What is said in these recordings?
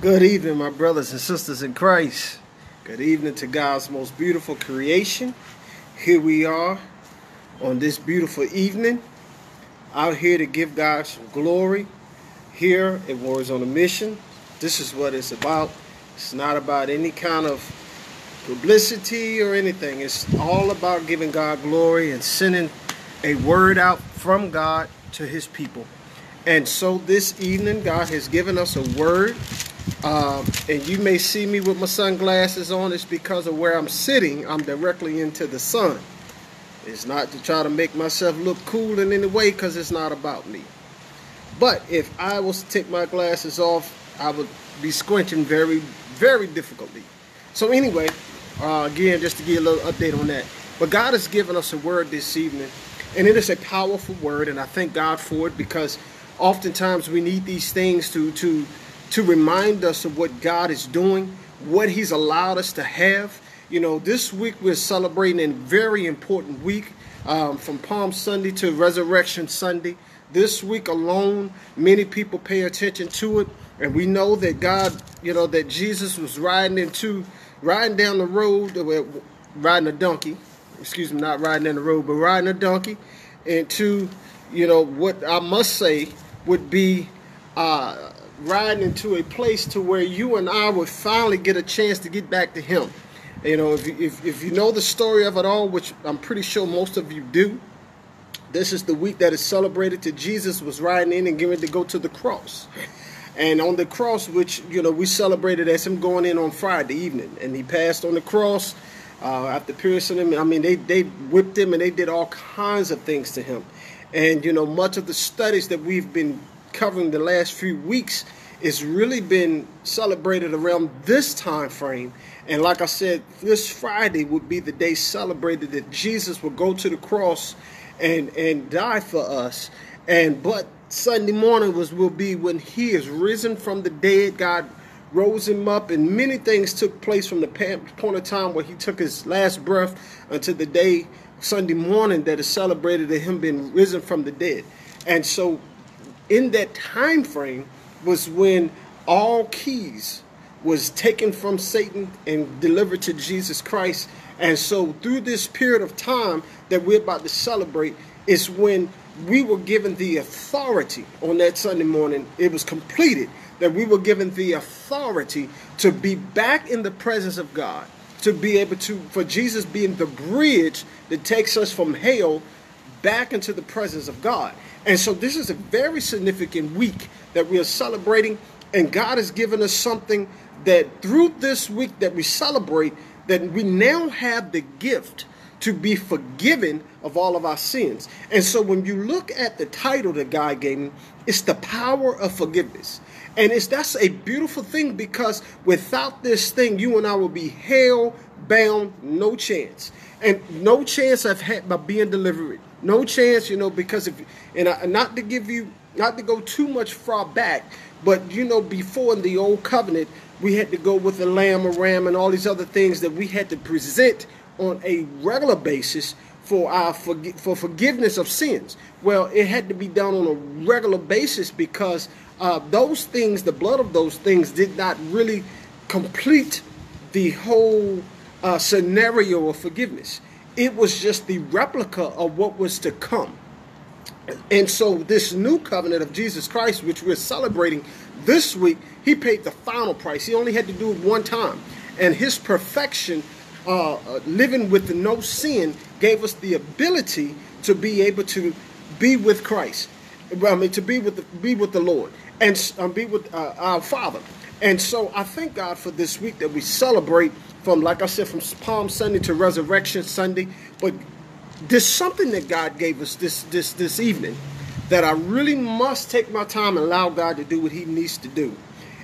Good evening, my brothers and sisters in Christ. Good evening to God's most beautiful creation. Here we are on this beautiful evening, out here to give God some glory. Here at Warriors on a Mission, this is what it's about. It's not about any kind of publicity or anything. It's all about giving God glory and sending a word out from God to his people. And so this evening, God has given us a word. Um, and you may see me with my sunglasses on. It's because of where I'm sitting. I'm directly into the sun. It's not to try to make myself look cool in any way because it's not about me. But if I was to take my glasses off, I would be squinting very, very difficultly. So anyway, uh, again, just to give a little update on that. But God has given us a word this evening, and it is a powerful word, and I thank God for it because oftentimes we need these things to to to remind us of what God is doing, what He's allowed us to have. You know, this week we're celebrating a very important week um, from Palm Sunday to Resurrection Sunday. This week alone, many people pay attention to it, and we know that God, you know, that Jesus was riding into, riding down the road, uh, riding a donkey. Excuse me, not riding in the road, but riding a donkey into, you know, what I must say would be uh, riding into a place to where you and I would finally get a chance to get back to Him. You know, if you, if, if you know the story of it all, which I'm pretty sure most of you do, this is the week that is celebrated to Jesus was riding in and getting to go to the cross. And on the cross, which, you know, we celebrated as him going in on Friday evening. And he passed on the cross uh, after piercing him. I mean, they, they whipped him and they did all kinds of things to him. And, you know, much of the studies that we've been covering the last few weeks it's really been celebrated around this time frame. And like I said, this Friday would be the day celebrated that Jesus would go to the cross and and die for us. And but Sunday morning was will be when he is risen from the dead. God rose him up, and many things took place from the point of time where he took his last breath until the day Sunday morning that is celebrated of him being risen from the dead. And so, in that time frame was when all keys was taken from Satan and delivered to Jesus Christ. And so through this period of time that we're about to celebrate is when we were given the authority on that Sunday morning. It was completed that we were given the authority to be back in the presence of God, to be able to, for Jesus being the bridge that takes us from hell back into the presence of God. And so this is a very significant week that we are celebrating. And God has given us something that through this week that we celebrate, that we now have the gift to be forgiven of all of our sins. And so when you look at the title that God gave me, it's the power of forgiveness. And it's that's a beautiful thing because without this thing, you and I will be hell bound, no chance. And no chance of by being delivered. No chance, you know, because if and I, not to give you not to go too much far back, but you know, before in the old covenant, we had to go with the lamb or ram and all these other things that we had to present on a regular basis for our for forgiveness of sins. Well, it had to be done on a regular basis because uh, those things, the blood of those things, did not really complete the whole uh, scenario of forgiveness. It was just the replica of what was to come. And so, this new covenant of Jesus Christ, which we're celebrating this week, he paid the final price. He only had to do it one time. And his perfection, uh, uh, living with no sin, gave us the ability to be able to be with Christ. I mean, to be with the, be with the Lord and um, be with uh, our Father. And so, I thank God for this week that we celebrate from, like I said, from Palm Sunday to Resurrection Sunday. But there's something that God gave us this this this evening that I really must take my time and allow God to do what He needs to do.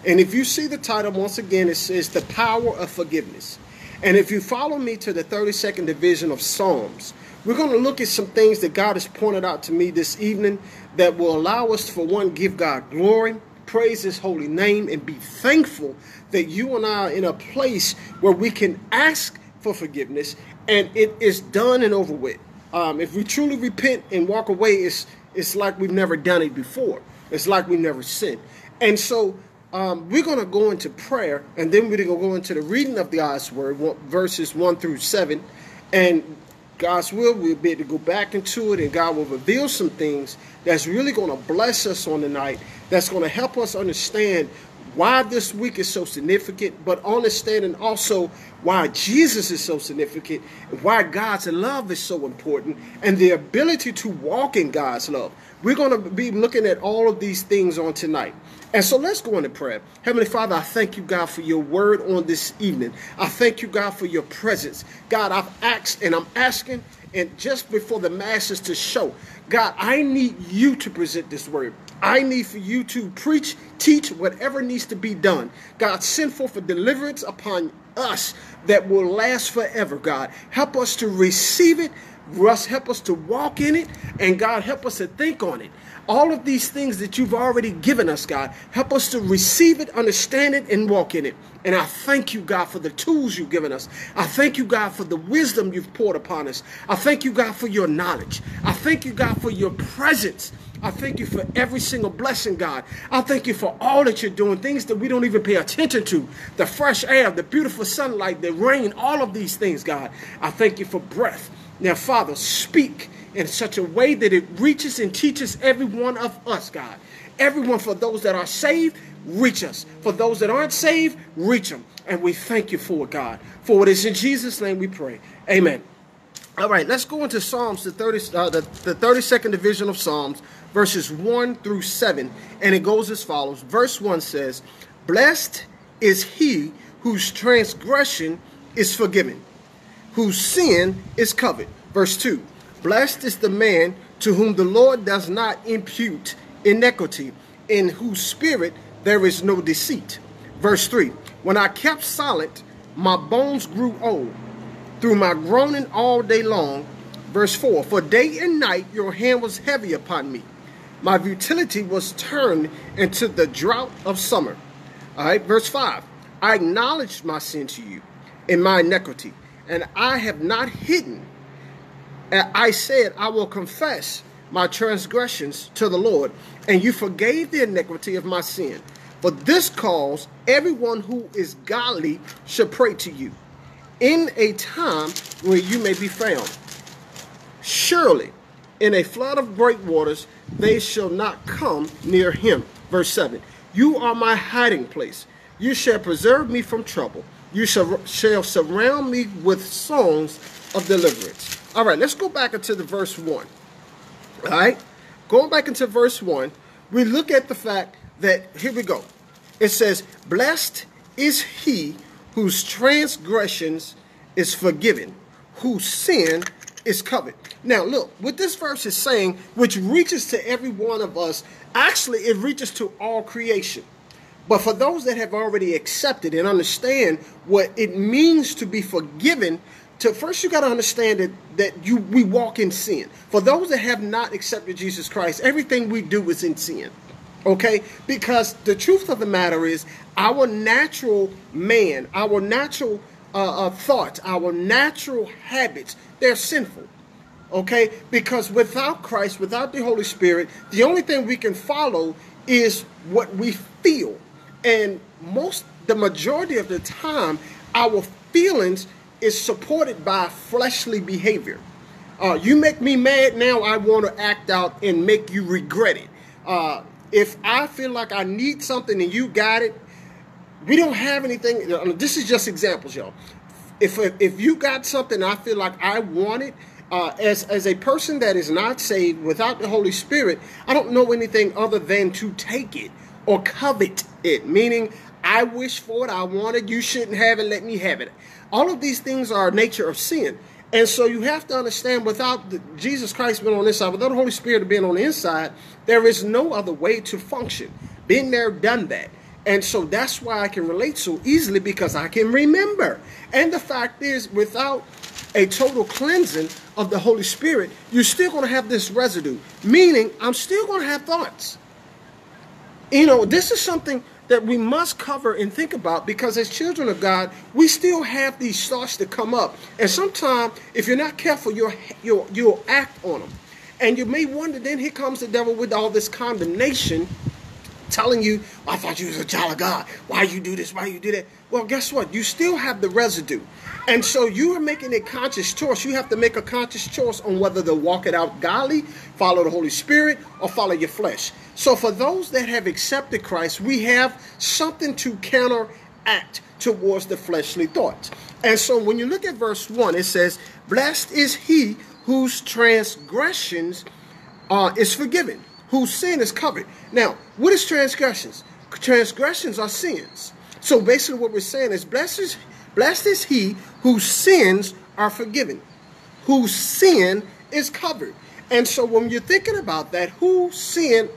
And if you see the title once again, it says the power of forgiveness. And if you follow me to the 32nd division of Psalms, we're going to look at some things that God has pointed out to me this evening that will allow us for one, give God glory, praise His holy name, and be thankful that you and I are in a place where we can ask for forgiveness and it is done and over with. Um, if we truly repent and walk away, it's it's like we've never done it before. It's like we never sinned. And so um, we're going to go into prayer, and then we're going to go into the reading of the God's Word, verses 1 through 7. And God's will, we'll be able to go back into it, and God will reveal some things that's really going to bless us on the night, that's going to help us understand why this week is so significant, but understanding also why Jesus is so significant, why God's love is so important, and the ability to walk in God's love. We're going to be looking at all of these things on tonight. And so let's go into prayer. Heavenly Father, I thank you, God, for your word on this evening. I thank you, God, for your presence. God, I've asked and I'm asking, and just before the masses to show, God, I need you to present this word. I need for you to preach, teach whatever needs to be done. God, send forth a deliverance upon us that will last forever, God. Help us to receive it. Russ, help us to walk in it. And God, help us to think on it. All of these things that you've already given us, God, help us to receive it, understand it, and walk in it. And I thank you, God, for the tools you've given us. I thank you, God, for the wisdom you've poured upon us. I thank you, God, for your knowledge. I thank you, God, for your presence. I thank you for every single blessing, God. I thank you for all that you're doing, things that we don't even pay attention to. The fresh air, the beautiful sunlight, the rain, all of these things, God. I thank you for breath. Now, Father, speak in such a way that it reaches and teaches every one of us, God. Everyone, for those that are saved, reach us. For those that aren't saved, reach them. And we thank you for it, God. For it is in Jesus' name we pray. Amen. All right, let's go into Psalms, the 30, uh, the, the 32nd division of Psalms, verses 1 through 7. And it goes as follows. Verse 1 says, Blessed is he whose transgression is forgiven, whose sin is covered. Verse 2, Blessed is the man to whom the Lord does not impute iniquity, in whose spirit there is no deceit. Verse 3, When I kept silent, my bones grew old through my groaning all day long. Verse 4 For day and night your hand was heavy upon me. My futility was turned into the drought of summer. All right, verse 5 I acknowledged my sin to you in my iniquity, and I have not hidden. I said, I will confess my transgressions to the Lord, and you forgave the iniquity of my sin. For this cause, everyone who is godly should pray to you in a time where you may be found. Surely, in a flood of great waters, they shall not come near him. Verse 7 You are my hiding place. You shall preserve me from trouble. You shall, shall surround me with songs of deliverance. All right, let's go back into the verse 1. All right, going back into verse 1, we look at the fact that, here we go. It says, Blessed is he whose transgressions is forgiven, whose sin is covered. Now, look, what this verse is saying, which reaches to every one of us, actually, it reaches to all creation. But for those that have already accepted and understand what it means to be forgiven, to first you got to understand that, that you we walk in sin. For those that have not accepted Jesus Christ, everything we do is in sin. Okay? Because the truth of the matter is, our natural man, our natural uh, uh, thoughts, our natural habits, they're sinful. Okay? Because without Christ, without the Holy Spirit, the only thing we can follow is what we feel. And most, the majority of the time, our feelings is supported by fleshly behavior. Uh, you make me mad now, I want to act out and make you regret it. Uh, if I feel like I need something and you got it, we don't have anything. This is just examples, y'all. If if you got something, I feel like I want it. Uh, as as a person that is not saved without the Holy Spirit, I don't know anything other than to take it or covet it. Meaning, I wish for it, I want it. You shouldn't have it. Let me have it. All of these things are nature of sin. And so you have to understand without the, Jesus Christ being on this side, without the Holy Spirit being on the inside, there is no other way to function. Been there, done that. And so that's why I can relate so easily because I can remember. And the fact is, without a total cleansing of the Holy Spirit, you're still going to have this residue. Meaning, I'm still going to have thoughts. You know, this is something that we must cover and think about because as children of God, we still have these thoughts that come up. And sometimes, if you're not careful, you'll, you'll, you'll act on them. And you may wonder, then here comes the devil with all this condemnation telling you, I thought you was a child of God. Why you do this? Why you do that? Well, guess what? You still have the residue. And so you are making a conscious choice. You have to make a conscious choice on whether to walk it out godly, follow the Holy Spirit, or follow your flesh. So for those that have accepted Christ, we have something to counteract towards the fleshly thoughts. And so when you look at verse 1, it says, Blessed is he whose transgressions uh, is forgiven, whose sin is covered. Now, what is transgressions? Transgressions are sins. So basically what we're saying is blessed is, blessed is he whose sins are forgiven, whose sin is covered. And so when you're thinking about that, whose sin,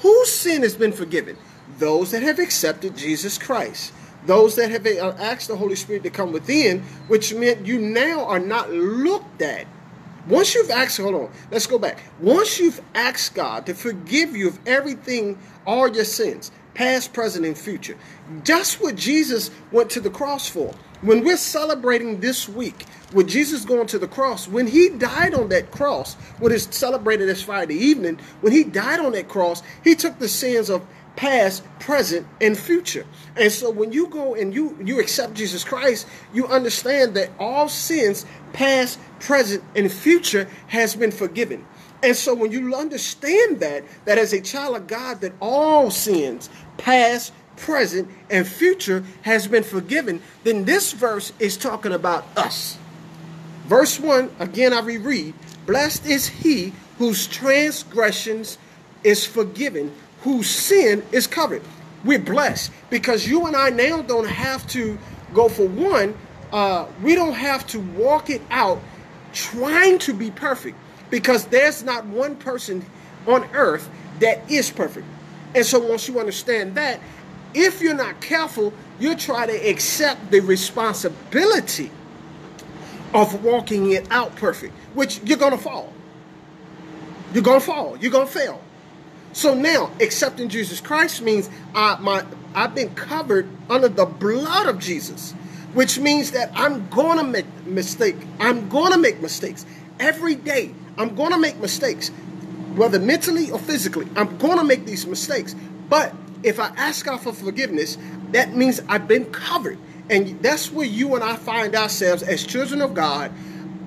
whose sin has been forgiven? Those that have accepted Jesus Christ. Those that have uh, asked the Holy Spirit to come within, which meant you now are not looked at once you've asked, hold on, let's go back. Once you've asked God to forgive you of everything, all your sins, past, present, and future, that's what Jesus went to the cross for. When we're celebrating this week with Jesus going to the cross, when he died on that cross, what is celebrated as Friday evening, when he died on that cross, he took the sins of past, present, and future. And so when you go and you you accept Jesus Christ, you understand that all sins, past, present, and future, has been forgiven. And so when you understand that, that as a child of God, that all sins, past, present, and future has been forgiven, then this verse is talking about us. Verse 1, again I reread, Blessed is he whose transgressions is forgiven, whose sin is covered. We're blessed because you and I now don't have to go for one, uh, we don't have to walk it out trying to be perfect because there's not one person on earth that is perfect. And so once you understand that, if you're not careful, you'll try to accept the responsibility of walking it out perfect, which you're going to fall. You're going to fall. You're going to fail. So now, accepting Jesus Christ means I, my, I've been covered under the blood of Jesus, which means that I'm going to make mistake. I'm going to make mistakes every day. I'm going to make mistakes, whether mentally or physically. I'm going to make these mistakes. But if I ask God for forgiveness, that means I've been covered. And that's where you and I find ourselves as children of God.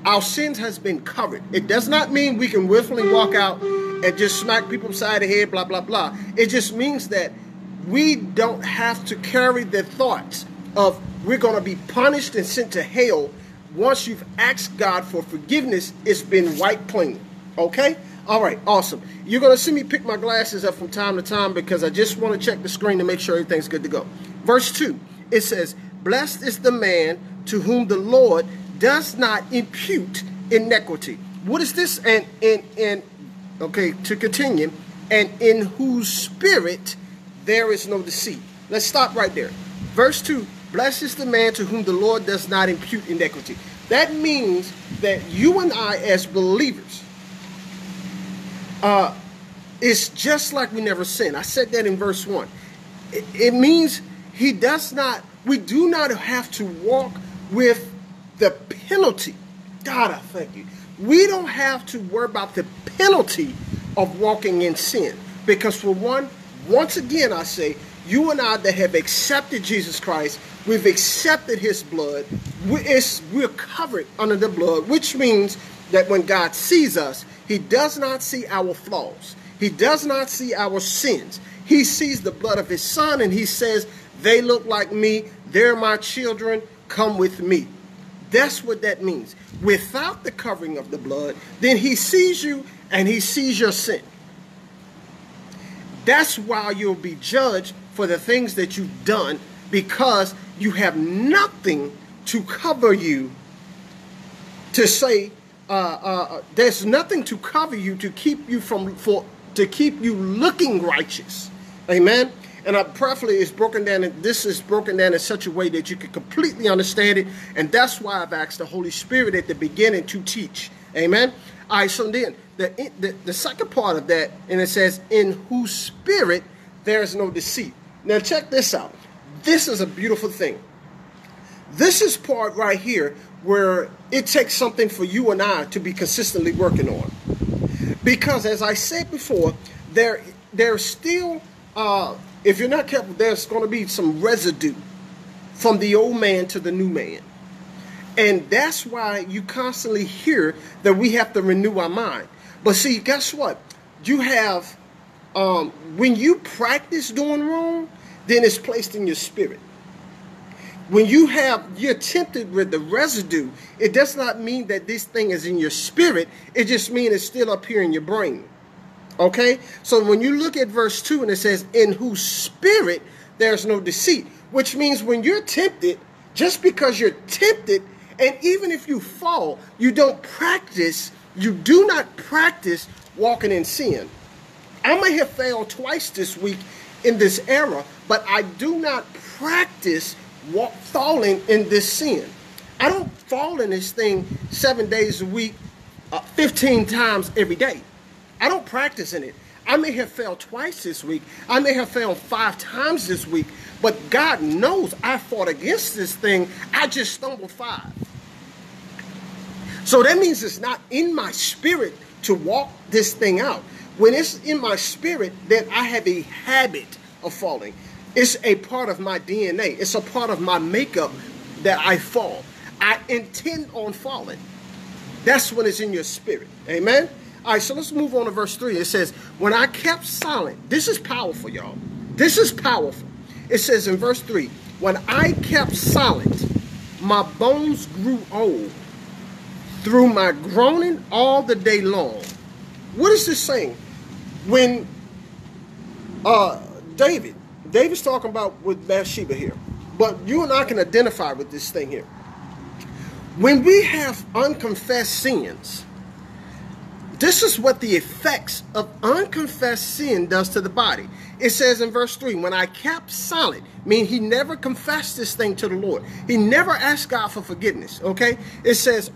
Our sins has been covered. It does not mean we can willfully walk out and just smack people upside the head, blah, blah, blah. It just means that we don't have to carry the thoughts of we're going to be punished and sent to hell once you've asked God for forgiveness, it's been wiped clean. Okay? All right, awesome. You're going to see me pick my glasses up from time to time because I just want to check the screen to make sure everything's good to go. Verse 2, it says, Blessed is the man to whom the Lord does not impute iniquity. What is this? And, and, and Okay, to continue, and in whose spirit there is no deceit. Let's stop right there. Verse 2 Blessed is the man to whom the Lord does not impute iniquity. That means that you and I, as believers, uh, it's just like we never sin. I said that in verse 1. It, it means he does not, we do not have to walk with the penalty. God, I thank you we don't have to worry about the penalty of walking in sin. Because for one, once again, I say, you and I that have accepted Jesus Christ, we've accepted his blood, we're covered under the blood, which means that when God sees us, he does not see our flaws. He does not see our sins. He sees the blood of his son and he says, they look like me, they're my children, come with me. That's what that means. Without the covering of the blood, then he sees you and he sees your sin. That's why you'll be judged for the things that you've done because you have nothing to cover you to say uh, uh, there's nothing to cover you to keep you from for to keep you looking righteous amen and I prayerfully it's broken down, and this is broken down in such a way that you can completely understand it. And that's why I've asked the Holy Spirit at the beginning to teach. Amen. All right, so then the, the, the second part of that, and it says, In whose spirit there is no deceit. Now, check this out. This is a beautiful thing. This is part right here where it takes something for you and I to be consistently working on. Because as I said before, there there's still uh, if you're not careful, there's going to be some residue from the old man to the new man. And that's why you constantly hear that we have to renew our mind. But see, guess what? You have, um, when you practice doing wrong, then it's placed in your spirit. When you have, you're tempted with the residue, it does not mean that this thing is in your spirit. It just means it's still up here in your brain. Okay? So when you look at verse 2 and it says, In whose spirit there's no deceit, which means when you're tempted, just because you're tempted, and even if you fall, you don't practice, you do not practice walking in sin. I may have failed twice this week in this era, but I do not practice walk, falling in this sin. I don't fall in this thing seven days a week, uh, 15 times every day. I don't practice in it. I may have failed twice this week. I may have failed five times this week. But God knows I fought against this thing. I just stumbled five. So that means it's not in my spirit to walk this thing out. When it's in my spirit, then I have a habit of falling. It's a part of my DNA. It's a part of my makeup that I fall. I intend on falling. That's when it's in your spirit. Amen? All right, so let's move on to verse 3. It says, When I kept silent, this is powerful, y'all. This is powerful. It says in verse 3, When I kept silent, my bones grew old through my groaning all the day long. What is this saying? When uh, David David's talking about with Bathsheba here, but you and I can identify with this thing here. When we have unconfessed sins, this is what the effects of unconfessed sin does to the body. It says in verse 3, when I kept silent, mean he never confessed this thing to the Lord. He never asked God for forgiveness, okay? It says,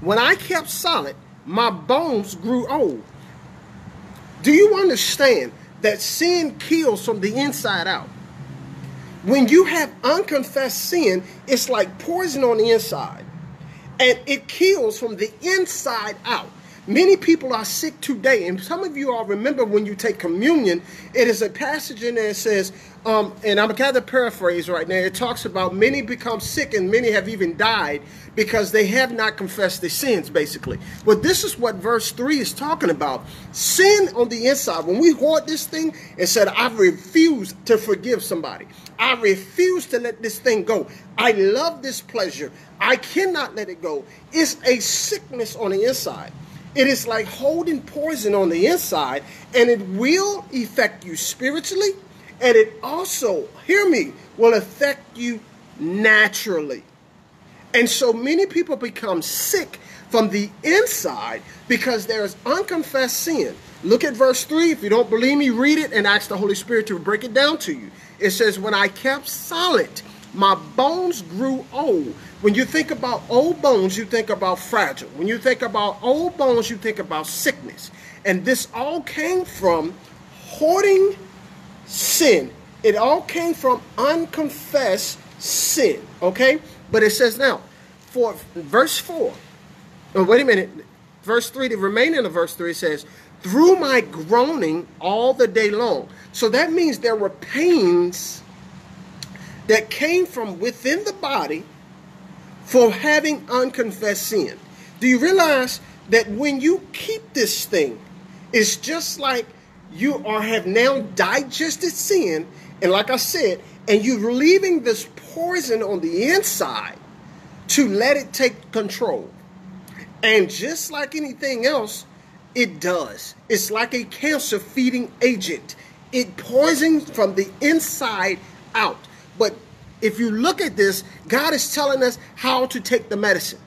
when I kept silent, my bones grew old. Do you understand that sin kills from the inside out. When you have unconfessed sin, it's like poison on the inside. And it kills from the inside out. Many people are sick today, and some of you all remember when you take communion, it is a passage in there that says, um, and I'm kind of paraphrase right now. It talks about many become sick and many have even died because they have not confessed their sins, basically. But this is what verse 3 is talking about. Sin on the inside. When we hoard this thing and said, I refuse to forgive somebody. I refuse to let this thing go. I love this pleasure. I cannot let it go. It's a sickness on the inside. It is like holding poison on the inside, and it will affect you spiritually, and it also, hear me, will affect you naturally. And so many people become sick from the inside because there is unconfessed sin. Look at verse 3. If you don't believe me, read it and ask the Holy Spirit to break it down to you. It says, When I kept silent, my bones grew old. When you think about old bones, you think about fragile. When you think about old bones, you think about sickness. And this all came from hoarding sin. It all came from unconfessed sin. Okay? But it says now, for verse 4. Oh, wait a minute. Verse 3, the remaining of verse 3 says, through my groaning all the day long. So that means there were pains that came from within the body for having unconfessed sin. Do you realize that when you keep this thing, it's just like you are have now digested sin, and like I said, and you're leaving this poison on the inside to let it take control. And just like anything else, it does. It's like a cancer feeding agent. It poisons from the inside out. But if you look at this, God is telling us how to take the medicine,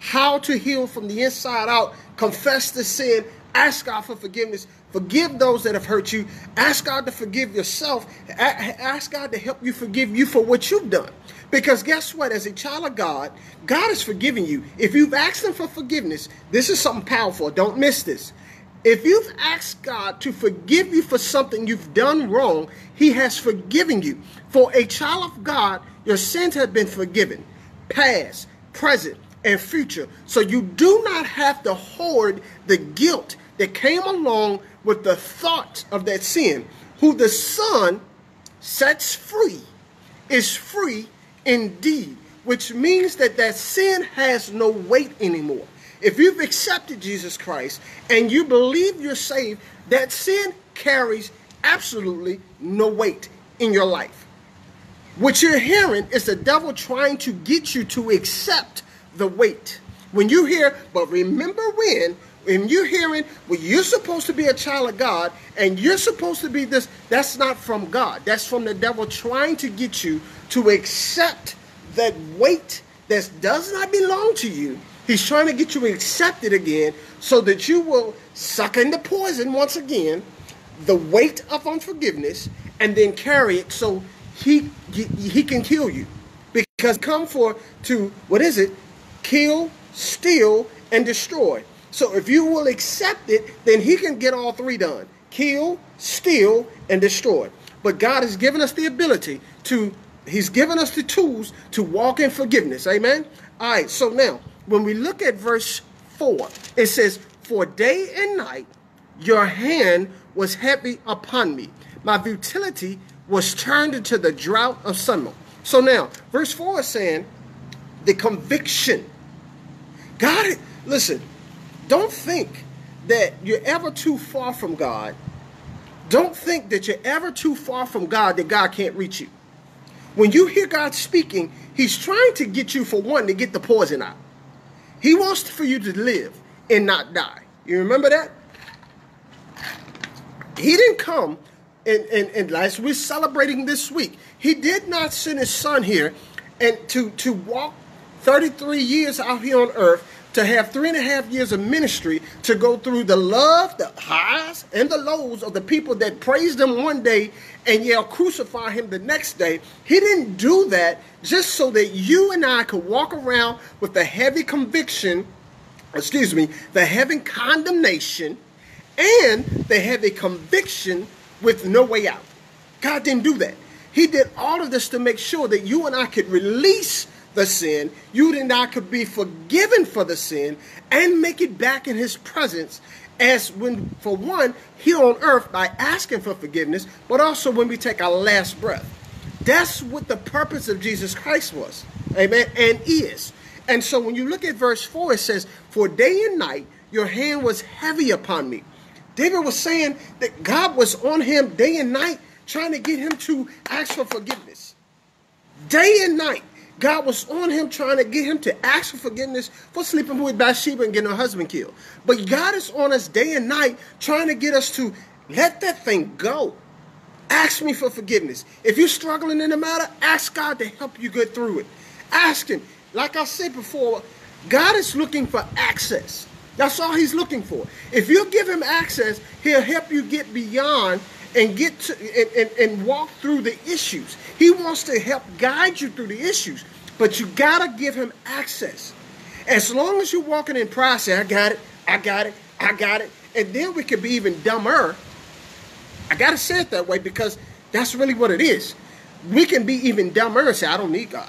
how to heal from the inside out, confess the sin, ask God for forgiveness, forgive those that have hurt you, ask God to forgive yourself, ask God to help you forgive you for what you've done. Because guess what? As a child of God, God is forgiving you. If you've asked Him for forgiveness, this is something powerful. Don't miss this. If you've asked God to forgive you for something you've done wrong, He has forgiven you. For a child of God, your sins have been forgiven, past, present, and future. So you do not have to hoard the guilt that came along with the thought of that sin. Who the Son sets free is free indeed, which means that that sin has no weight anymore. If you've accepted Jesus Christ and you believe you're saved, that sin carries absolutely no weight in your life. What you're hearing is the devil trying to get you to accept the weight. When you hear, but remember when, when you're hearing, well, you're supposed to be a child of God and you're supposed to be this, that's not from God. That's from the devil trying to get you to accept that weight that does not belong to you. He's trying to get you accepted again so that you will suck in the poison once again, the weight of unforgiveness, and then carry it so he, he, can kill you. Because come for to, what is it? Kill, steal, and destroy. So if you will accept it, then he can get all three done. Kill, steal, and destroy. But God has given us the ability to, he's given us the tools to walk in forgiveness. Amen? All right, so now, when we look at verse 4, it says, For day and night your hand was heavy upon me. My futility was turned into the drought of summer. So now, verse 4 is saying, the conviction. God, listen, don't think that you're ever too far from God. Don't think that you're ever too far from God that God can't reach you. When you hear God speaking, He's trying to get you, for one, to get the poison out. He wants for you to live and not die. You remember that? He didn't come, and, and, and as we're celebrating this week, he did not send his son here and to, to walk 33 years out here on earth to have three and a half years of ministry to go through the love, the highs, and the lows of the people that praised him one day and yell crucify him the next day. He didn't do that just so that you and I could walk around with the heavy conviction, excuse me, the heavy condemnation and the heavy conviction with no way out. God didn't do that. He did all of this to make sure that you and I could release the sin, you and I could be forgiven for the sin, and make it back in His presence as when, for one, here on earth by asking for forgiveness, but also when we take our last breath. That's what the purpose of Jesus Christ was. Amen. And is. And so when you look at verse 4, it says, For day and night your hand was heavy upon me. David was saying that God was on him day and night trying to get him to ask for forgiveness. Day and night, God was on him trying to get him to ask for forgiveness for sleeping with Bathsheba and getting her husband killed. But God is on us day and night trying to get us to let that thing go. Ask me for forgiveness. If you're struggling in the matter, ask God to help you get through it. Ask Him. Like I said before, God is looking for access. That's all He's looking for. If you give Him access, He'll help you get beyond and get to and, and, and walk through the issues. He wants to help guide you through the issues, but you gotta give him access. As long as you're walking in pride, say, I got it, I got it, I got it, and then we could be even dumber. I gotta say it that way because that's really what it is. We can be even dumber and say, I don't need God.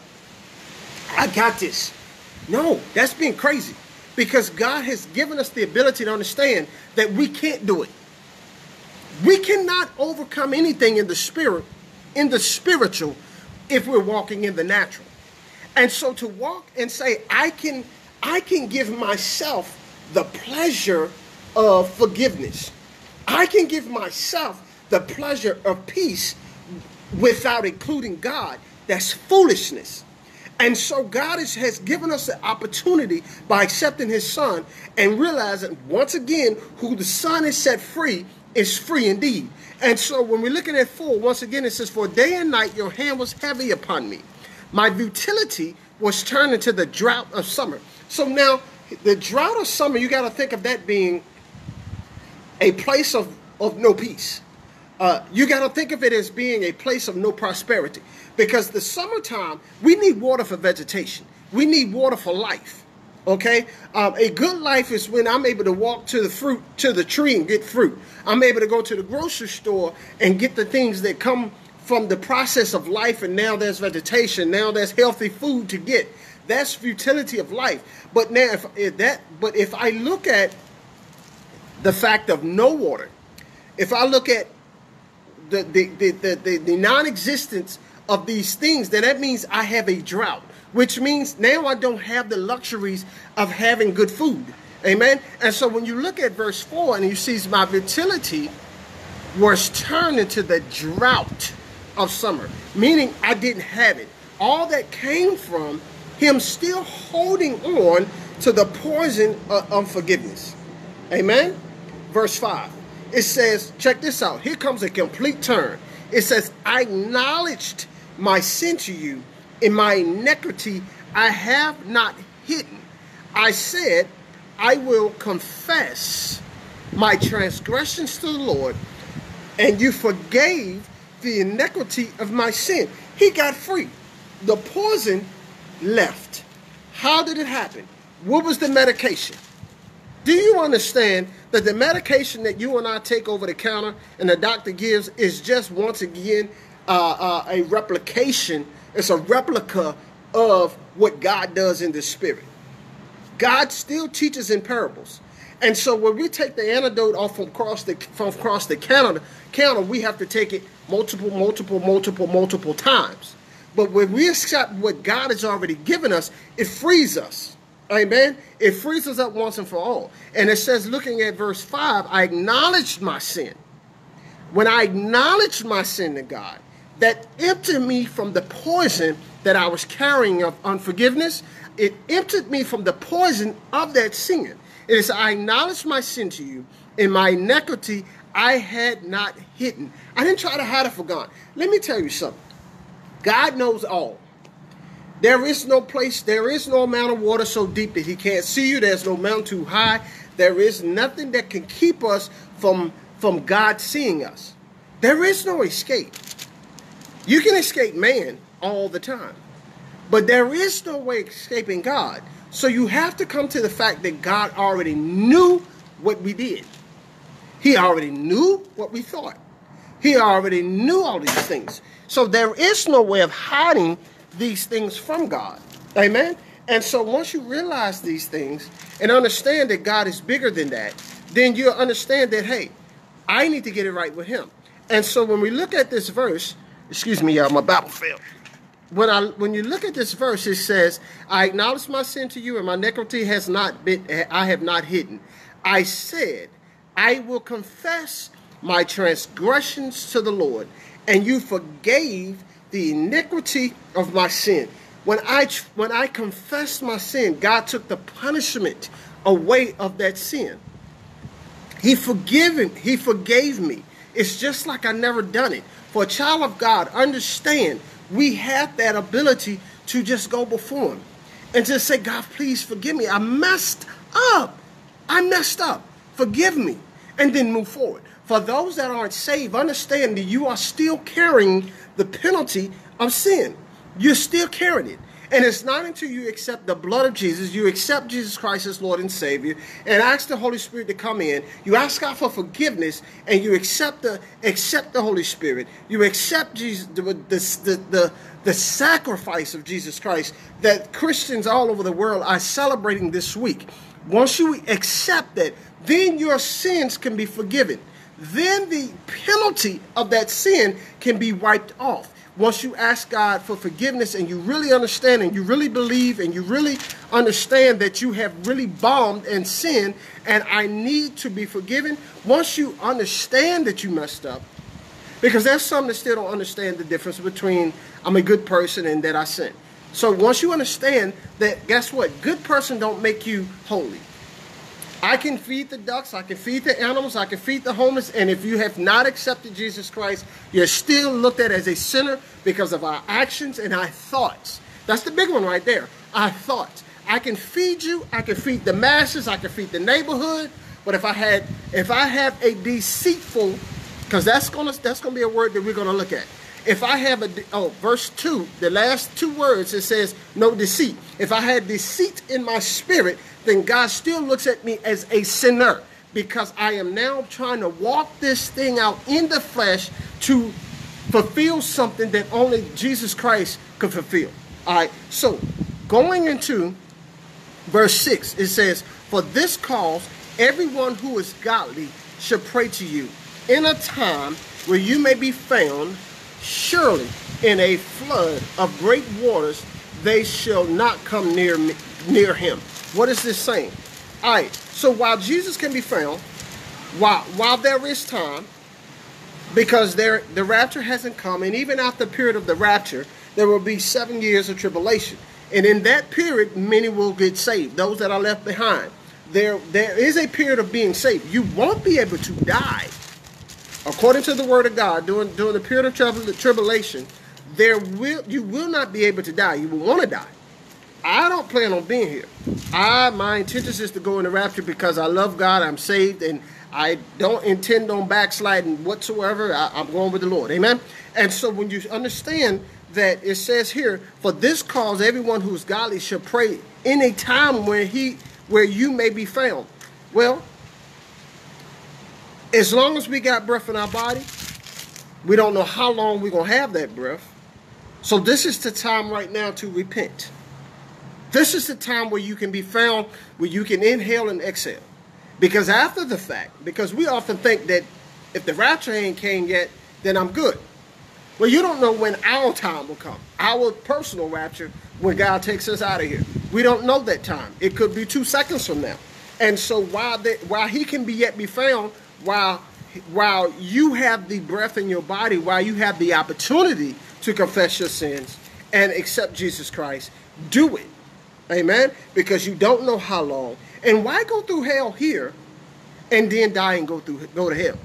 I got this. No, that's being crazy. Because God has given us the ability to understand that we can't do it. We cannot overcome anything in the spirit, in the spiritual, if we're walking in the natural. And so to walk and say, I can, I can give myself the pleasure of forgiveness. I can give myself the pleasure of peace without including God. That's foolishness. And so God is, has given us the opportunity by accepting his son and realizing once again who the son is set free is free indeed. And so when we're looking at four, once again it says, For day and night your hand was heavy upon me. My futility was turned into the drought of summer. So now, the drought of summer, you got to think of that being a place of, of no peace. Uh, you got to think of it as being a place of no prosperity. Because the summertime, we need water for vegetation. We need water for life. Okay, um, a good life is when I'm able to walk to the fruit to the tree and get fruit. I'm able to go to the grocery store and get the things that come from the process of life. And now there's vegetation. Now there's healthy food to get. That's futility of life. But now, if, if that, but if I look at the fact of no water, if I look at the, the, the, the, the, non-existence of these things, then that means I have a drought, which means now I don't have the luxuries of having good food. Amen. And so when you look at verse 4 and you see my fertility was turned into the drought of summer, meaning I didn't have it. All that came from him still holding on to the poison of unforgiveness. Amen. Verse 5. It says, check this out. Here comes a complete turn. It says, I acknowledged my sin to you. In my iniquity I have not hidden. I said, I will confess my transgressions to the Lord, and you forgave the iniquity of my sin. He got free. The poison left. How did it happen? What was the medication? Do you understand that the medication that you and I take over the counter and the doctor gives is just once again uh, uh, a replication, it's a replica of what God does in the spirit. God still teaches in parables. And so when we take the antidote off from across the from across the counter, counter, we have to take it multiple, multiple, multiple, multiple times. But when we accept what God has already given us, it frees us. Amen. It frees us up once and for all. And it says, looking at verse 5, I acknowledged my sin. When I acknowledged my sin to God, that emptied me from the poison that I was carrying of unforgiveness. It emptied me from the poison of that sin. It is, I acknowledge my sin to you. In my iniquity, I had not hidden. I didn't try to hide it for God. Let me tell you something. God knows all. There is no place, there is no amount of water so deep that he can't see you. There's no mountain too high. There is nothing that can keep us from, from God seeing us. There is no escape. You can escape man all the time. But there is no way escaping God. So you have to come to the fact that God already knew what we did. He already knew what we thought. He already knew all these things. So there is no way of hiding these things from God. Amen? And so once you realize these things and understand that God is bigger than that, then you'll understand that, hey, I need to get it right with him. And so when we look at this verse, excuse me, y'all, my Bible failed. When I when you look at this verse, it says, I acknowledge my sin to you, and my iniquity has not been I have not hidden. I said, I will confess my transgressions to the Lord, and you forgave the iniquity of my sin. When I when I confessed my sin, God took the punishment away of that sin. He forgiven, he forgave me. It's just like I never done it. For a child of God, understand we have that ability to just go before Him and just say, God, please forgive me. I messed up. I messed up. Forgive me. And then move forward. For those that aren't saved, understand that you are still carrying the penalty of sin. You're still carrying it. And it's not until you accept the blood of Jesus, you accept Jesus Christ as Lord and Savior, and ask the Holy Spirit to come in. You ask God for forgiveness, and you accept the accept the Holy Spirit. You accept Jesus, the, the, the, the sacrifice of Jesus Christ that Christians all over the world are celebrating this week. Once you accept that, then your sins can be forgiven. Then the penalty of that sin can be wiped off once you ask God for forgiveness and you really understand and you really believe and you really understand that you have really bombed and sinned and I need to be forgiven, once you understand that you messed up, because there's some that still don't understand the difference between I'm a good person and that I sin. So once you understand that, guess what? Good person don't make you holy. I can feed the ducks, I can feed the animals, I can feed the homeless, and if you have not accepted Jesus Christ, you're still looked at as a sinner because of our actions and our thoughts. That's the big one right there. Our thoughts. I can feed you, I can feed the masses, I can feed the neighborhood, but if I had if I have a deceitful because that's gonna that's gonna be a word that we're gonna look at. If I have a oh verse two, the last two words it says no deceit. If I had deceit in my spirit, then God still looks at me as a sinner because I am now trying to walk this thing out in the flesh to fulfill something that only Jesus Christ could fulfill. All right, so going into verse 6, it says, For this cause, everyone who is godly should pray to you in a time where you may be found, surely in a flood of great waters they shall not come near me, near him. What is this saying? All right, so while Jesus can be found, while while there is time, because there the rapture hasn't come, and even after the period of the rapture, there will be seven years of tribulation. And in that period, many will get saved, those that are left behind. There, there is a period of being saved. You won't be able to die. According to the word of God, during, during the period of tribulation, there will you will not be able to die. You will want to die. I don't plan on being here. I my intention is to go in the rapture because I love God, I'm saved, and I don't intend on backsliding whatsoever. I, I'm going with the Lord. Amen. And so when you understand that it says here, for this cause everyone who is godly shall pray in a time where he where you may be found. Well, as long as we got breath in our body, we don't know how long we're gonna have that breath. So this is the time right now to repent. This is the time where you can be found, where you can inhale and exhale. Because after the fact, because we often think that if the rapture ain't came yet, then I'm good. Well, you don't know when our time will come, our personal rapture, when God takes us out of here. We don't know that time. It could be two seconds from now. And so while that, while He can be yet be found, while while you have the breath in your body, while you have the opportunity to confess your sins and accept Jesus Christ, do it. Amen. Because you don't know how long. And why go through hell here and then die and go through go to hell?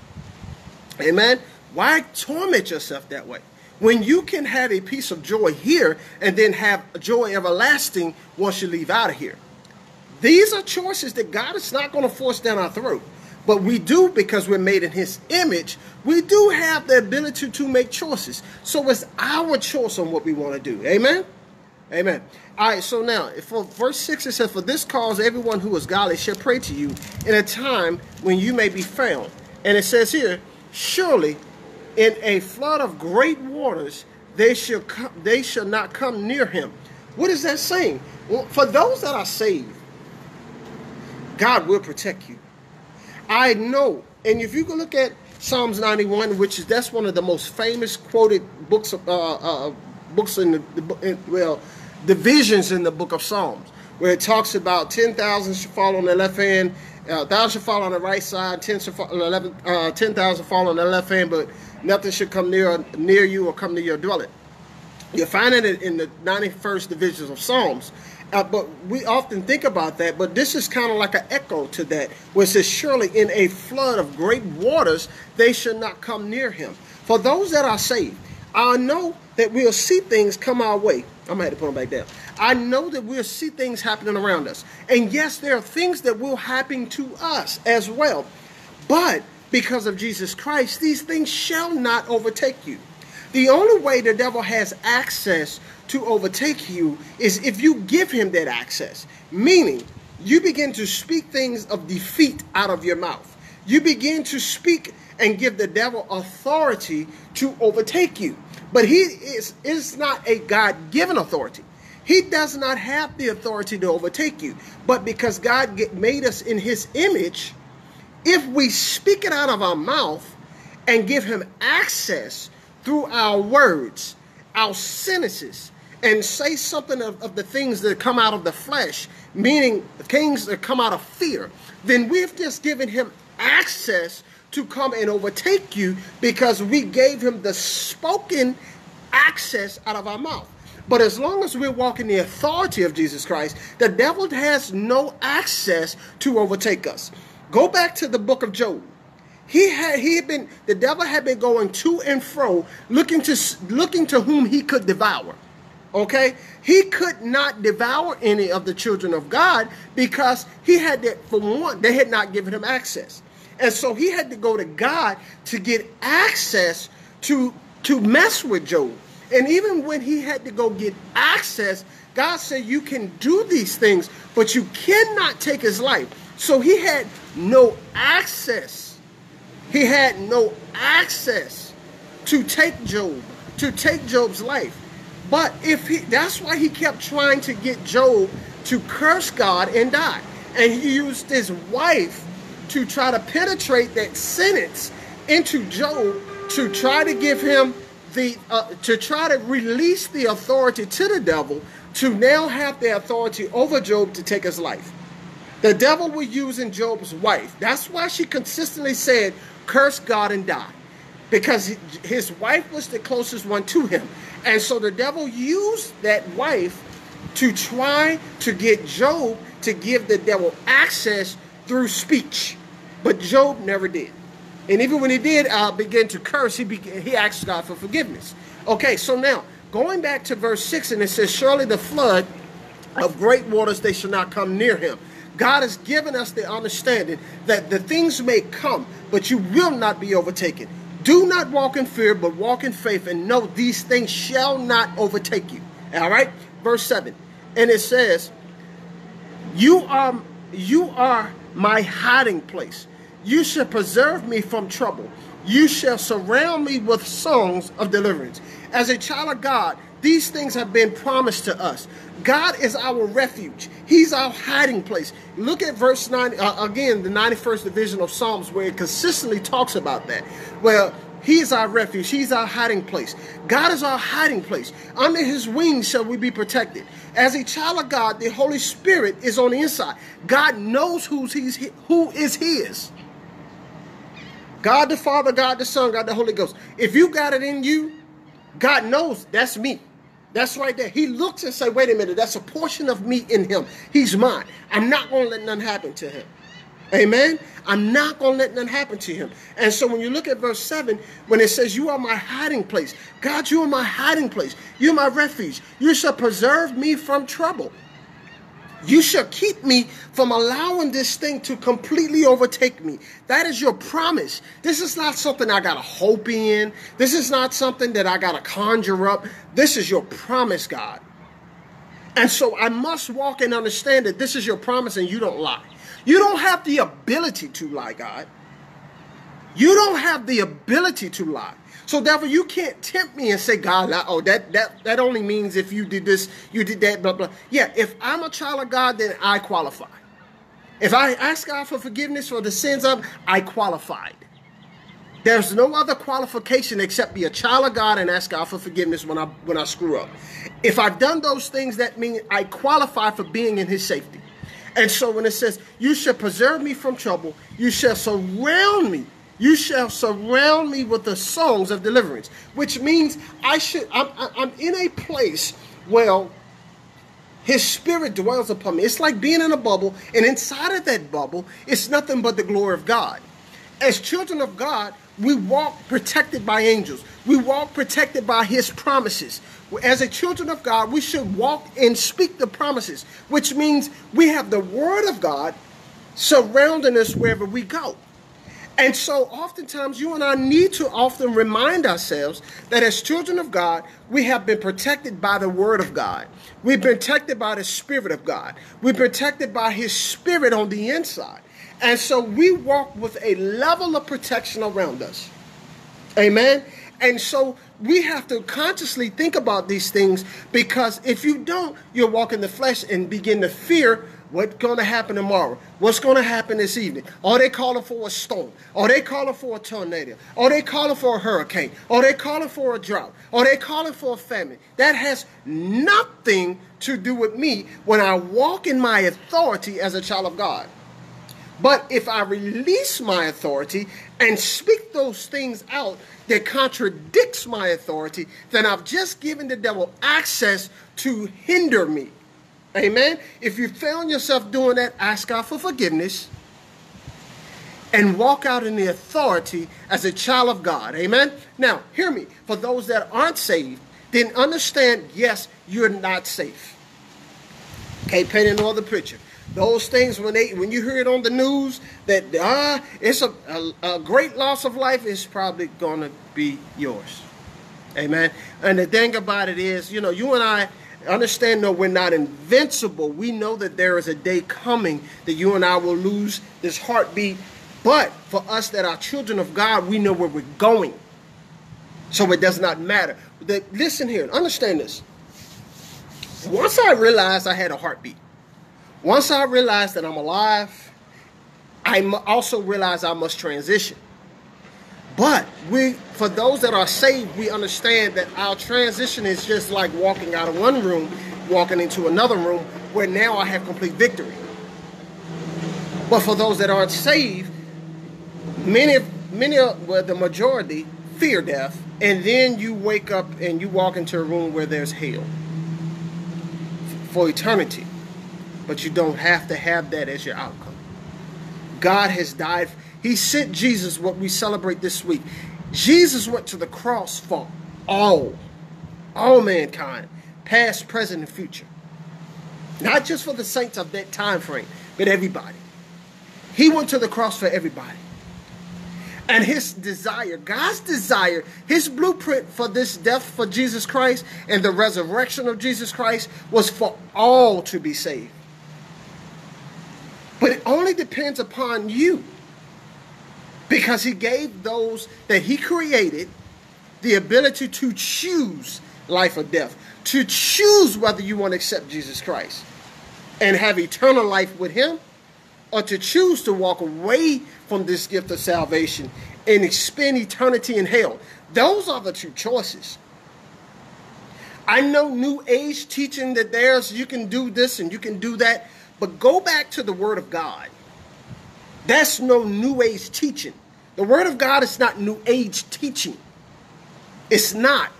Amen. Why torment yourself that way? When you can have a piece of joy here and then have joy everlasting once you leave out of here. These are choices that God is not going to force down our throat. But we do, because we're made in his image, we do have the ability to make choices. So it's our choice on what we want to do. Amen? Amen. All right, so now, for verse 6, it says, For this cause everyone who is godly shall pray to you in a time when you may be found. And it says here, Surely in a flood of great waters, they shall come, they shall not come near him. What is that saying? Well, for those that are saved, God will protect you. I know, and if you can look at Psalms 91, which is that's one of the most famous quoted books of uh, uh, books in the, the in, well divisions in the book of Psalms, where it talks about ten thousand should fall on the left hand, uh, thousand should fall on the right side, ten should fall, eleven uh, ten thousand fall on the left hand, but nothing should come near near you or come to your dwelling. You find it in the 91st divisions of Psalms. Uh, but we often think about that, but this is kind of like an echo to that, where it says, Surely in a flood of great waters they should not come near him. For those that are saved, I know that we'll see things come our way. I'm gonna have to put them back down. I know that we'll see things happening around us. And yes, there are things that will happen to us as well. But because of Jesus Christ, these things shall not overtake you. The only way the devil has access to overtake you is if you give him that access. Meaning, you begin to speak things of defeat out of your mouth. You begin to speak and give the devil authority to overtake you. But he is, is not a God given authority. He does not have the authority to overtake you. But because God made us in his image, if we speak it out of our mouth and give him access through our words, our sentences, and say something of, of the things that come out of the flesh, meaning things that come out of fear, then we've just given him access to come and overtake you because we gave him the spoken access out of our mouth. But as long as we're walking the authority of Jesus Christ, the devil has no access to overtake us. Go back to the book of Job. He had he had been the devil had been going to and fro looking to looking to whom he could devour. Okay? He could not devour any of the children of God because he had that for one, they had not given him access. And so he had to go to God to get access to to mess with Job. And even when he had to go get access, God said, You can do these things, but you cannot take his life. So he had no access. He had no access to take Job, to take Job's life. But if he that's why he kept trying to get Job to curse God and die. And he used his wife to try to penetrate that sentence into Job to try to give him the uh, to try to release the authority to the devil to now have the authority over Job to take his life. The devil was using Job's wife. That's why she consistently said, "Curse God and die," because his wife was the closest one to him, and so the devil used that wife to try to get Job to give the devil access through speech, but Job never did. And even when he did uh, begin to curse, he, began, he asked God for forgiveness. Okay, so now going back to verse 6, and it says, Surely the flood of great waters, they shall not come near him. God has given us the understanding that the things may come, but you will not be overtaken. Do not walk in fear, but walk in faith, and know these things shall not overtake you. All right? Verse 7. And it says, You are you are my hiding place. You shall preserve me from trouble. You shall surround me with songs of deliverance. As a child of God, these things have been promised to us. God is our refuge. He's our hiding place. Look at verse 9, uh, again, the 91st division of Psalms, where it consistently talks about that. Well, he is our refuge. He's our hiding place. God is our hiding place. Under his wings shall we be protected. As a child of God, the Holy Spirit is on the inside. God knows who's he's, who is his. God the Father, God the Son, God the Holy Ghost. If you got it in you, God knows that's me. That's right there. He looks and say, wait a minute, that's a portion of me in him. He's mine. I'm not going to let nothing happen to him. Amen. I'm not going to let nothing happen to him. And so when you look at verse 7, when it says, You are my hiding place, God, you are my hiding place. You're my refuge. You shall preserve me from trouble. You shall keep me from allowing this thing to completely overtake me. That is your promise. This is not something I got to hope in. This is not something that I got to conjure up. This is your promise, God. And so I must walk and understand that this is your promise and you don't lie. You don't have the ability to lie, God. You don't have the ability to lie. So therefore, you can't tempt me and say, God, uh, oh, that that that only means if you did this, you did that, blah blah. Yeah, if I'm a child of God, then I qualify. If I ask God for forgiveness for the sins of, I qualified. There's no other qualification except be a child of God and ask God for forgiveness when I when I screw up. If I've done those things, that means I qualify for being in His safety. And so when it says, "You shall preserve me from trouble, you shall surround me you shall surround me with the songs of deliverance, which means I should. I'm, I'm in a place where His Spirit dwells upon me. It's like being in a bubble, and inside of that bubble, it's nothing but the glory of God. As children of God, we walk protected by angels. We walk protected by His promises. As a children of God, we should walk and speak the promises, which means we have the Word of God surrounding us wherever we go. And so, oftentimes, you and I need to often remind ourselves that as children of God, we have been protected by the Word of God. We've been protected by the Spirit of God. We're protected by His Spirit on the inside. And so, we walk with a level of protection around us. Amen. And so, we have to consciously think about these things because if you don't, you'll walk in the flesh and begin to fear What's going to happen tomorrow? What's going to happen this evening? Are they calling for a storm? Are they calling for a tornado? Are they calling for a hurricane? Are they calling for a drought? Are they calling for a famine? That has nothing to do with me when I walk in my authority as a child of God. But if I release my authority and speak those things out that contradicts my authority, then I've just given the devil access to hinder me. Amen. If you found yourself doing that, ask God for forgiveness and walk out in the authority as a child of God. Amen. Now, hear me. For those that aren't saved, then understand, yes, you're not safe. Okay, paint an other picture. Those things when they when you hear it on the news that ah it's a, a, a great loss of life is probably gonna be yours. Amen. And the thing about it is, you know, you and I Understand, no, we're not invincible. We know that there is a day coming that you and I will lose this heartbeat. But for us that are children of God, we know where we're going. So it does not matter. Listen here, understand this. Once I realized I had a heartbeat, once I realized that I'm alive, I also realized I must transition. But we, for those that are saved, we understand that our transition is just like walking out of one room, walking into another room, where now I have complete victory. But for those that aren't saved, many, of many, well, the majority fear death, and then you wake up and you walk into a room where there's hell for eternity. But you don't have to have that as your outcome. God has died. He sent Jesus, what we celebrate this week. Jesus went to the cross for all, all mankind, past, present, and future. Not just for the saints of that time frame, but everybody. He went to the cross for everybody. And his desire, God's desire, his blueprint for this death for Jesus Christ and the resurrection of Jesus Christ was for all to be saved. But it only depends upon you. Because he gave those that he created the ability to choose life or death, to choose whether you want to accept Jesus Christ and have eternal life with him, or to choose to walk away from this gift of salvation and spend eternity in hell. Those are the two choices. I know new age teaching that there's you can do this and you can do that, but go back to the word of God. That's no new age teaching. The word of God is not new age teaching. It's not.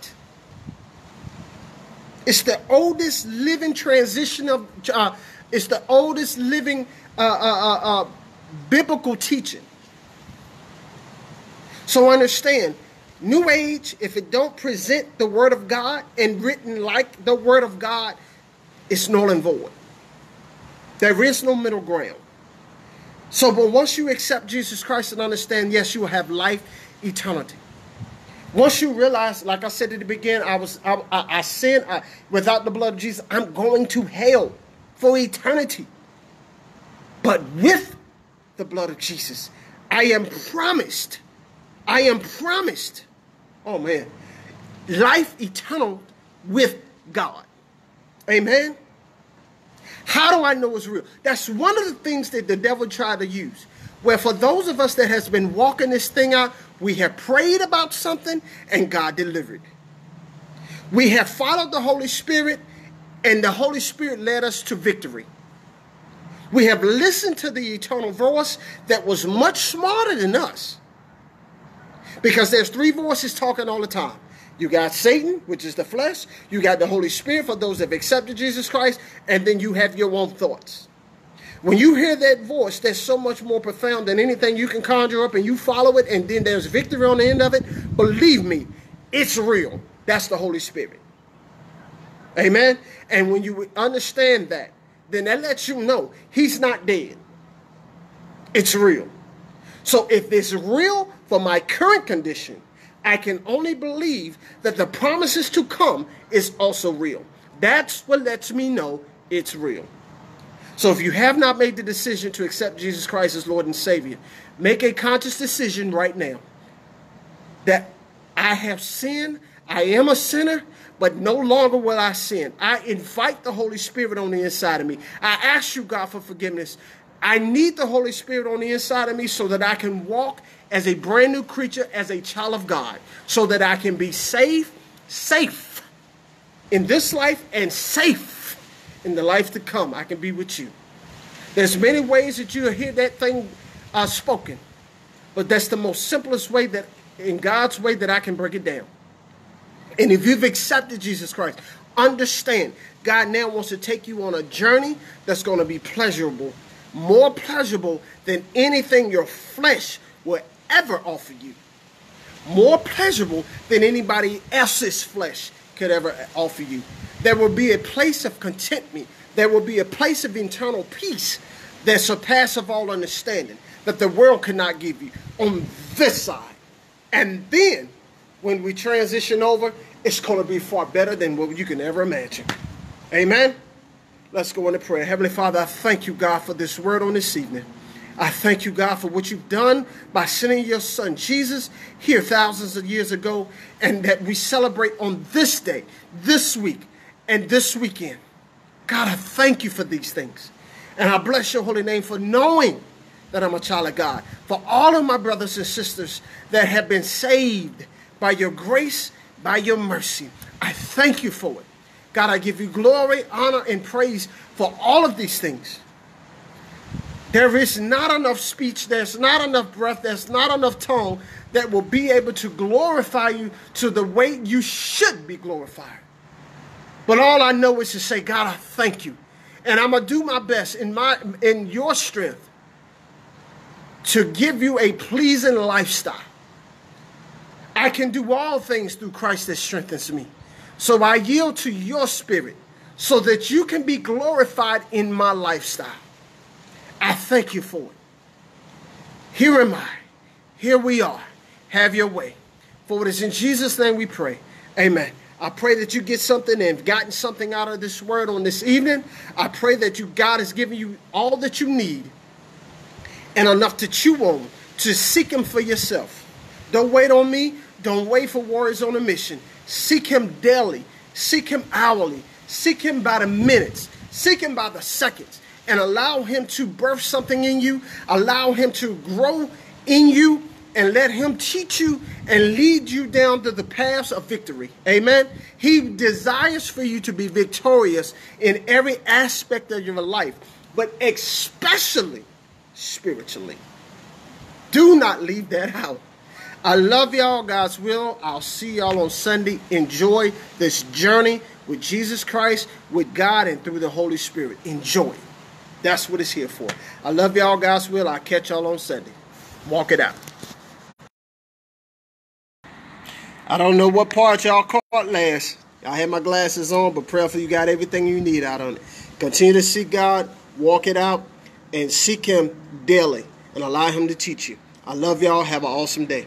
It's the oldest living transition of, uh, it's the oldest living uh, uh, uh, uh biblical teaching. So understand, New Age, if it don't present the Word of God and written like the Word of God, it's null and void. There is no middle ground. So, but once you accept Jesus Christ and understand, yes, you will have life, eternity. Once you realize, like I said at the beginning, I was I, I, I sinned I, without the blood of Jesus. I'm going to hell for eternity. But with the blood of Jesus, I am promised I am promised, oh man, life eternal with God. Amen. How do I know it's real? That's one of the things that the devil tried to use. Where for those of us that has been walking this thing out, we have prayed about something and God delivered. We have followed the Holy Spirit and the Holy Spirit led us to victory. We have listened to the eternal voice that was much smarter than us because there's three voices talking all the time. You got Satan, which is the flesh. You got the Holy Spirit for those that have accepted Jesus Christ. And then you have your own thoughts. When you hear that voice, that's so much more profound than anything you can conjure up and you follow it and then there's victory on the end of it. Believe me, it's real. That's the Holy Spirit. Amen. And when you understand that, then that lets you know he's not dead. It's real. So if it's real for my current condition, I can only believe that the promises to come is also real. That's what lets me know it's real. So if you have not made the decision to accept Jesus Christ as Lord and Savior, make a conscious decision right now that I have sinned, I am a sinner, but no longer will I sin. I invite the Holy Spirit on the inside of me. I ask you, God, for forgiveness. I need the Holy Spirit on the inside of me so that I can walk as a brand new creature, as a child of God, so that I can be safe, safe in this life and safe in the life to come. I can be with you. There's many ways that you hear that thing uh, spoken, but that's the most simplest way that, in God's way, that I can break it down. And if you've accepted Jesus Christ, understand God now wants to take you on a journey that's going to be pleasurable more pleasurable than anything your flesh will ever offer you. More pleasurable than anybody else's flesh could ever offer you. There will be a place of contentment. There will be a place of internal peace that surpasses all understanding that the world cannot give you on this side. And then when we transition over, it's going to be far better than what you can ever imagine. Amen. Let's go into prayer. Heavenly Father, I thank you, God, for this word on this evening. I thank you, God, for what you've done by sending your son Jesus here thousands of years ago, and that we celebrate on this day, this week, and this weekend. God, I thank you for these things. And I bless your holy name for knowing that I'm a child of God. For all of my brothers and sisters that have been saved by your grace, by your mercy, I thank you for it. God, I give you glory, honor, and praise for all of these things. There is not enough speech, there's not enough breath, there's not enough tongue that will be able to glorify you to the way you should be glorified. But all I know is to say, God, I thank you. And I'm gonna do my best in my in your strength to give you a pleasing lifestyle. I can do all things through Christ that strengthens me. So I yield to your spirit so that you can be glorified in my lifestyle. I thank you for it. Here am I. Here we are. Have your way. For it is in Jesus' name we pray. Amen. I pray that you get something and gotten something out of this word on this evening. I pray that you God has given you all that you need and enough to chew on to seek him for yourself. Don't wait on me. Don't wait for warriors on a mission. Seek him daily. Seek him hourly. Seek him by the minutes. Seek him by the seconds. And allow him to birth something in you. Allow him to grow in you. And let him teach you and lead you down to the paths of victory. Amen. He desires for you to be victorious in every aspect of your life, but especially spiritually. Do not leave that out. I love y'all, God's will. I'll see y'all on Sunday. Enjoy this journey with Jesus Christ, with God, and through the Holy Spirit. Enjoy. That's what it's here for. I love y'all, God's will. I'll catch y'all on Sunday. Walk it out. I don't know what part y'all caught last. I had my glasses on, but prayerfully you got everything you need out on it. Continue to seek God, walk it out, and seek Him daily and allow Him to teach you. I love y'all. Have an awesome day.